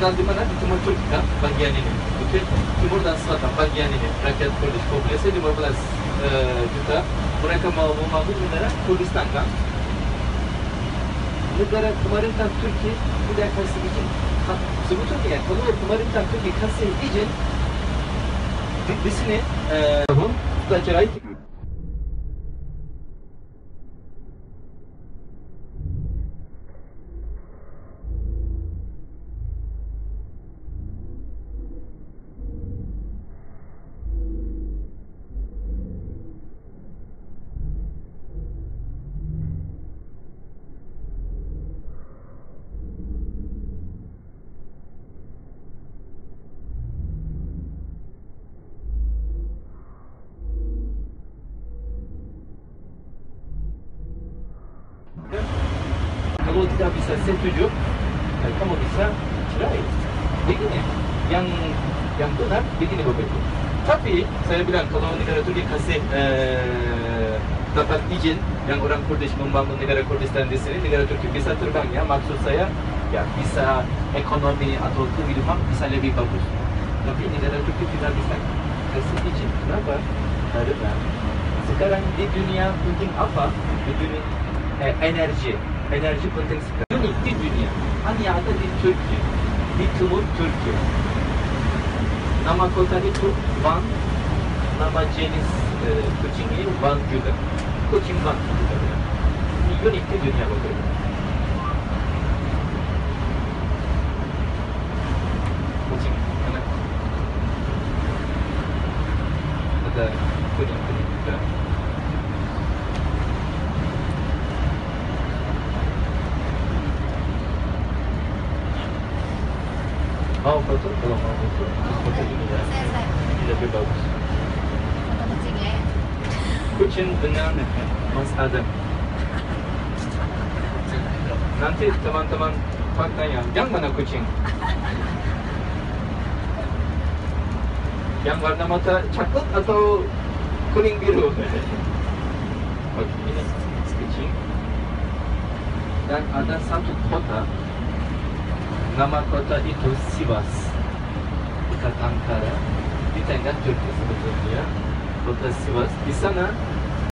tinggal di mana? Di Timur Turki bagian ini. Okey. Timur dan Selatan bagian ini. Rakyat Kurdish populasi 15 eh, juta. Mereka mau membangun negara Kurdistan kan? Negara pemerintah Turki tidak kasih izin. Sebetulnya kalau pemerintah Turki kasih izin di, di sini eh, pelajaran Kalau tidak bisa setuju, eh, kamu bisa cerai. Begini, yang yang benar begini begitu. Tapi saya bilang kalau negara Turki kasih eh, dapat izin yang orang Kurdish membangun negara Kurdistan di sini, negara Turki bisa terbang ya. Maksud saya ya bisa ekonomi atau kehidupan bisa lebih bagus. Tapi negara Turki tidak bisa kasih izin. Kenapa? Karena sekarang di dunia penting apa? Di dunia eh, enerji. Enerji penting sekali. Unik di dunia. Hanya ada di Turki. Di timur Turki. Nama kota itu Van. Nama jenis eh, kucingnya Van juga. Kucing Van. Ini unik di dunia begitu. Kucing. Anak. Ada kuning-kuning juga. Mau foto? Kalau mau Ini lebih bagus. kucing ya. Kucing dengan Mas Adam. Nanti teman-teman bertanya, yang mana kucing? Yang warna mata cakut atau kuning biru? Oke, ini kucing. Dan ada satu kota, nama kota itu Sivas, dekat Ankara, di tengah Turki sebetulnya. Kota Sivas, di sana